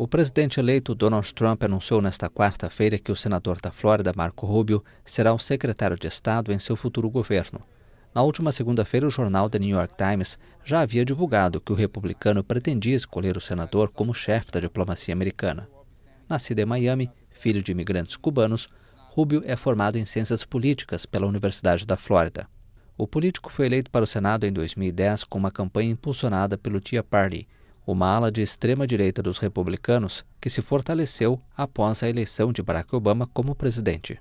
O presidente eleito Donald Trump anunciou nesta quarta-feira que o senador da Flórida, Marco Rubio, será o secretário de Estado em seu futuro governo. Na última segunda-feira, o jornal The New York Times já havia divulgado que o republicano pretendia escolher o senador como chefe da diplomacia americana. Nascido em Miami, filho de imigrantes cubanos, Rubio é formado em ciências políticas pela Universidade da Flórida. O político foi eleito para o Senado em 2010 com uma campanha impulsionada pelo Tea Party, uma ala de extrema-direita dos republicanos que se fortaleceu após a eleição de Barack Obama como presidente.